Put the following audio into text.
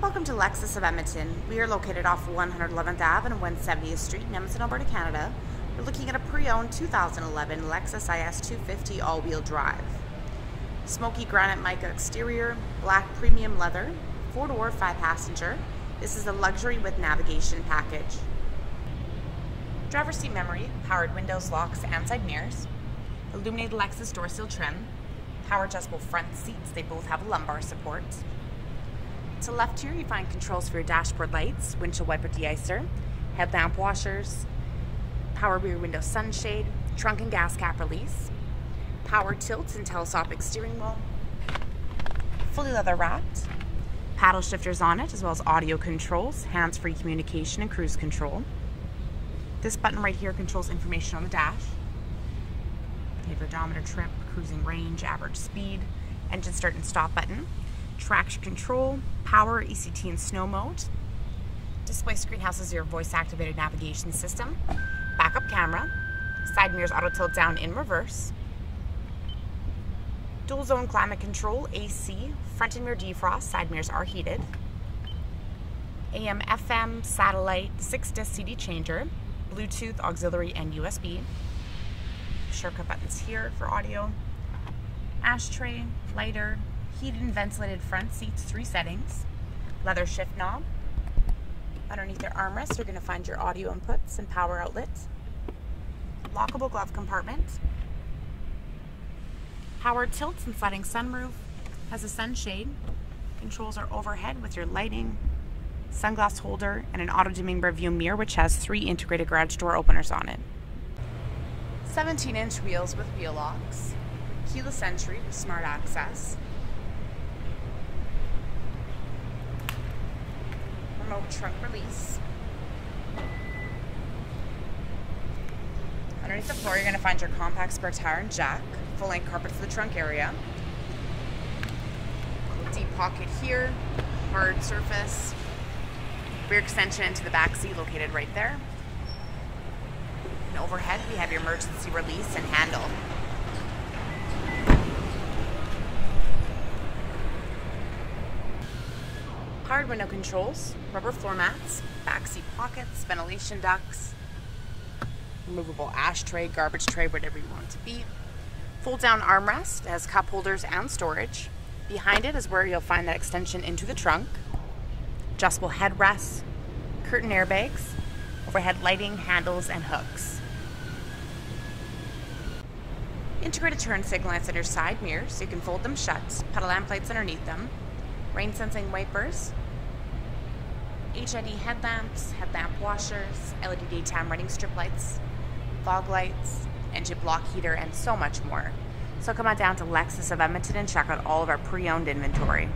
Welcome to Lexus of Edmonton. We are located off 111th Ave and 170th Street in Edmonton, Alberta, Canada. We're looking at a pre-owned 2011 Lexus IS 250 all-wheel drive. Smoky granite mica exterior, black premium leather, four-door, five-passenger. This is a luxury with navigation package. Driver seat memory, powered windows, locks, and side mirrors. Illuminated Lexus door sill trim. Power adjustable front seats. They both have lumbar support. To the left here, you find controls for your dashboard lights, windshield wiper deicer, headlamp washers, power rear window sunshade, trunk and gas cap release, power tilt and telescopic steering wheel, fully leather wrapped, paddle shifters on it, as well as audio controls, hands-free communication, and cruise control. This button right here controls information on the dash. You have your odometer trip, cruising range, average speed, engine start and stop button traction control, power, ECT and snow mode. Display screen houses your voice activated navigation system, backup camera, side mirrors auto tilt down in reverse, dual zone climate control, AC, front and rear defrost, side mirrors are heated, AM, FM, satellite, 6 disc CD changer, Bluetooth, auxiliary, and USB. Shortcut buttons here for audio, ashtray, lighter, heated and ventilated front seats, three settings, leather shift knob. Underneath your armrest, you're going to find your audio inputs and power outlets. Lockable glove compartment. Power tilts and sliding sunroof. Has a sunshade. Controls are overhead with your lighting, sunglass holder, and an auto-dimming rearview mirror which has three integrated garage door openers on it. 17-inch wheels with wheel locks. Keyless entry with smart access. Trunk release. Underneath the floor, you're going to find your compact spare tire and jack, full length carpet for the trunk area. Deep pocket here, hard surface, rear extension into the back seat located right there. And overhead, we have your emergency release and handle. Powered window controls, rubber floor mats, backseat pockets, ventilation ducts, removable ashtray, garbage tray, whatever you want it to be. Fold down armrest has cup holders and storage. Behind it is where you'll find that extension into the trunk. Adjustable headrests, curtain airbags, overhead lighting, handles, and hooks. Integrated turn signal lights on your side mirrors so you can fold them shut, puddle lamp lights underneath them, rain sensing wipers, HID headlamps, headlamp washers, LED daytime running strip lights, fog lights, engine block heater, and so much more. So come on down to Lexus of Edmonton and check out all of our pre-owned inventory.